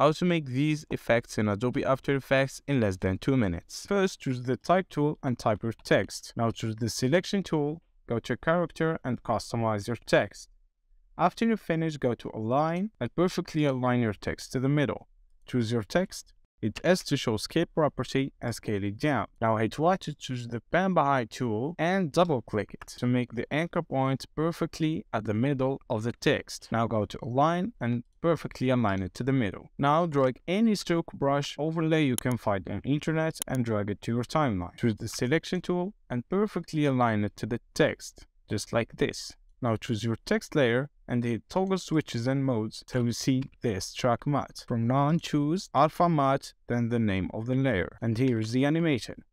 how to make these effects in Adobe After Effects in less than 2 minutes. First, choose the Type tool and type your text. Now choose the Selection tool, go to Character and customize your text. After you finish, go to Align and perfectly align your text to the middle. Choose your text, Hit S to show scale property and scale it down. Now hit Y to choose the pan behind tool and double click it to make the anchor point perfectly at the middle of the text. Now go to align and perfectly align it to the middle. Now drag any stroke brush overlay you can find on internet and drag it to your timeline. Choose the selection tool and perfectly align it to the text, just like this. Now choose your text layer and hit toggle switches and modes till you see this track matte. From now on choose alpha matte then the name of the layer. And here's the animation.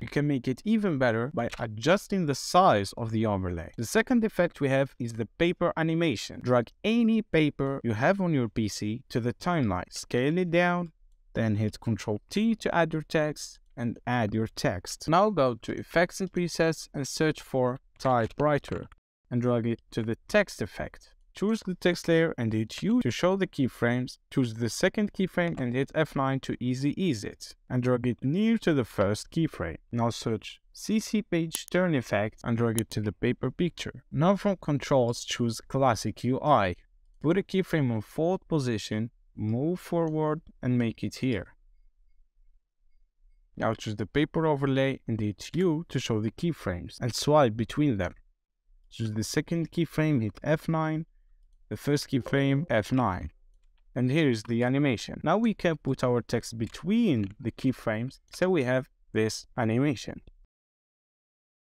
You can make it even better by adjusting the size of the overlay. The second effect we have is the paper animation. Drag any paper you have on your PC to the timeline. Scale it down, then hit Ctrl T to add your text and add your text. Now go to Effects and Presets and search for Typewriter and drag it to the text effect. Choose the text layer and hit U to show the keyframes. Choose the second keyframe and hit F9 to easy ease it and drag it near to the first keyframe. Now search CC page turn effect and drag it to the paper picture. Now from controls choose classic UI. Put a keyframe on fold position, move forward and make it here. Now choose the paper overlay and hit U to show the keyframes and swipe between them. Choose the second keyframe, hit F9, the first keyframe, F9. And here is the animation. Now we can put our text between the keyframes, so we have this animation.